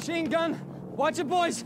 Machine gun. Watch it, boys.